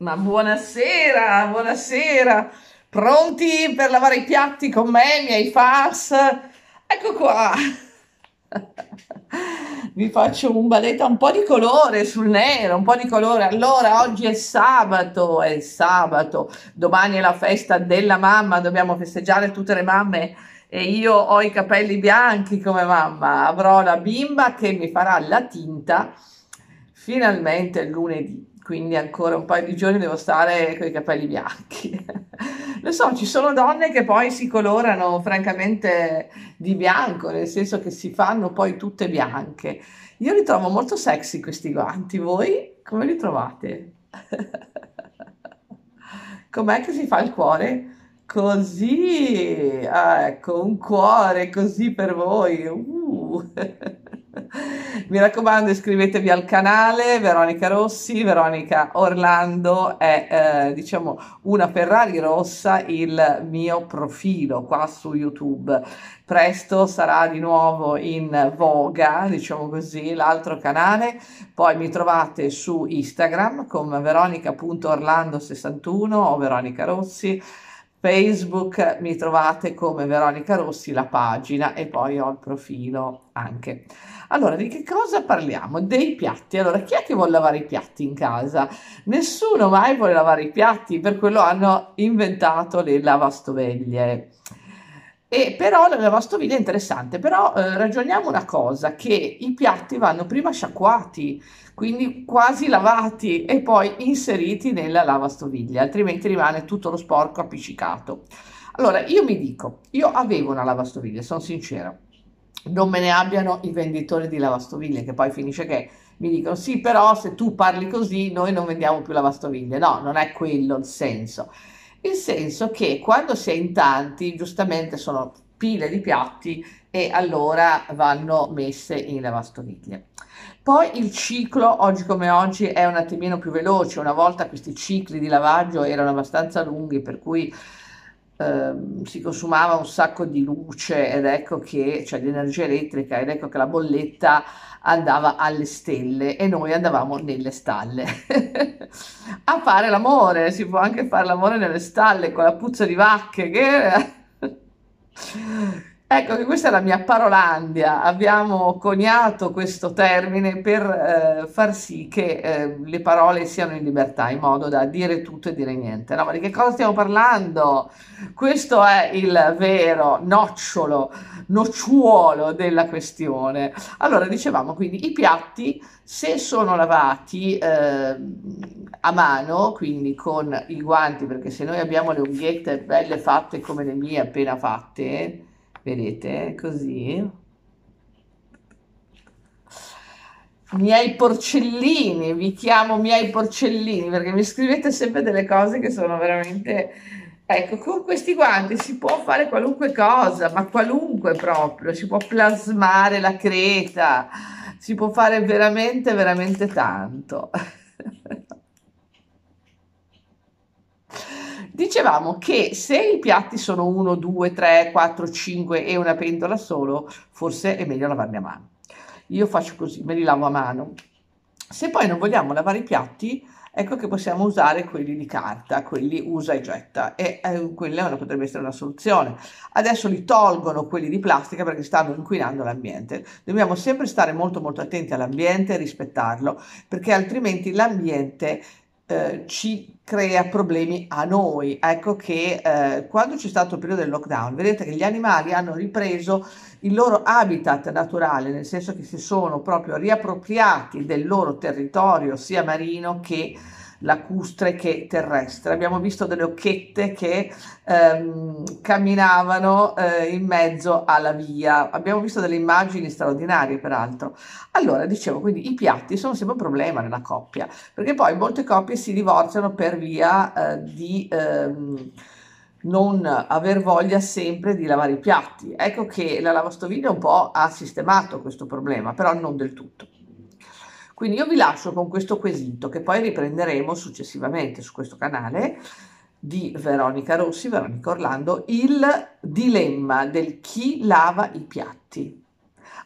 Ma buonasera, buonasera. Pronti per lavare i piatti con me, miei fans? Ecco qua. Vi faccio un baletta un po' di colore sul nero, un po' di colore. Allora, oggi è sabato, è sabato. Domani è la festa della mamma, dobbiamo festeggiare tutte le mamme e io ho i capelli bianchi come mamma. Avrò la bimba che mi farà la tinta finalmente il lunedì quindi ancora un paio di giorni devo stare con i capelli bianchi. Lo so, ci sono donne che poi si colorano francamente di bianco, nel senso che si fanno poi tutte bianche. Io li trovo molto sexy questi guanti, voi come li trovate? Com'è che si fa il cuore? Così, ah, ecco, un cuore così per voi. Uh. Mi raccomando, iscrivetevi al canale Veronica Rossi. Veronica Orlando è, eh, diciamo, una Ferrari rossa il mio profilo qua su YouTube. Presto sarà di nuovo in voga, diciamo così, l'altro canale. Poi mi trovate su Instagram come veronica.orlando61 o Veronica Rossi. Facebook mi trovate come Veronica Rossi la pagina e poi ho il profilo anche. Allora, di che cosa parliamo? Dei piatti. Allora, chi è che vuole lavare i piatti in casa? Nessuno mai vuole lavare i piatti, per quello hanno inventato le lavastoviglie. E però la lavastoviglie è interessante, però eh, ragioniamo una cosa, che i piatti vanno prima sciacquati, quindi quasi lavati e poi inseriti nella lavastoviglie, altrimenti rimane tutto lo sporco appiccicato. Allora, io mi dico, io avevo una lavastoviglie, sono sincera, non me ne abbiano i venditori di lavastoviglie, che poi finisce che mi dicono sì, però se tu parli così noi non vendiamo più lavastoviglie. No, non è quello il senso. Il senso che quando si è in tanti, giustamente sono pile di piatti e allora vanno messe in lavastoviglie. Poi il ciclo, oggi come oggi, è un attimino più veloce. Una volta questi cicli di lavaggio erano abbastanza lunghi, per cui Ehm, si consumava un sacco di luce ed ecco che, cioè di energia elettrica, ed ecco che la bolletta andava alle stelle e noi andavamo nelle stalle. A fare l'amore, si può anche fare l'amore nelle stalle con la puzza di vacche che Ecco che questa è la mia parolandia, abbiamo coniato questo termine per eh, far sì che eh, le parole siano in libertà, in modo da dire tutto e dire niente. No, ma di che cosa stiamo parlando? Questo è il vero nocciolo, nocciuolo della questione. Allora, dicevamo quindi i piatti, se sono lavati eh, a mano, quindi con i guanti, perché se noi abbiamo le unghiette belle fatte come le mie appena fatte, vedete così. Miei porcellini vi chiamo miei porcellini perché mi scrivete sempre delle cose che sono veramente ecco con questi guanti si può fare qualunque cosa ma qualunque proprio si può plasmare la creta si può fare veramente veramente tanto Dicevamo che se i piatti sono 1, 2, 3, 4, 5 e una pentola solo, forse è meglio lavarli a mano. Io faccio così, me li lavo a mano. Se poi non vogliamo lavare i piatti, ecco che possiamo usare quelli di carta, quelli usa e getta e eh, quella potrebbe essere una soluzione. Adesso li tolgono quelli di plastica perché stanno inquinando l'ambiente. Dobbiamo sempre stare molto molto attenti all'ambiente e rispettarlo perché altrimenti l'ambiente eh, ci crea problemi a noi. Ecco che eh, quando c'è stato il periodo del lockdown, vedete che gli animali hanno ripreso il loro habitat naturale, nel senso che si sono proprio riappropriati del loro territorio sia marino che lacustre che terrestre. Abbiamo visto delle occhette che ehm, camminavano eh, in mezzo alla via. Abbiamo visto delle immagini straordinarie, peraltro. Allora, dicevo, quindi i piatti sono sempre un problema nella coppia, perché poi molte coppie si divorziano per via eh, di... Ehm, non aver voglia sempre di lavare i piatti. Ecco che la lavastoviglie un po' ha sistemato questo problema, però non del tutto. Quindi io vi lascio con questo quesito che poi riprenderemo successivamente su questo canale di Veronica Rossi, Veronica Orlando, il dilemma del chi lava i piatti.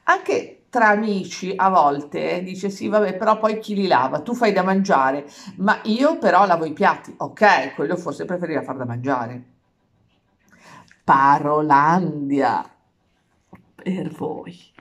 Anche tra amici a volte dice sì, vabbè, però poi chi li lava? Tu fai da mangiare, ma io però lavo i piatti. Ok, quello forse preferiva far da mangiare. Parolandia per voi.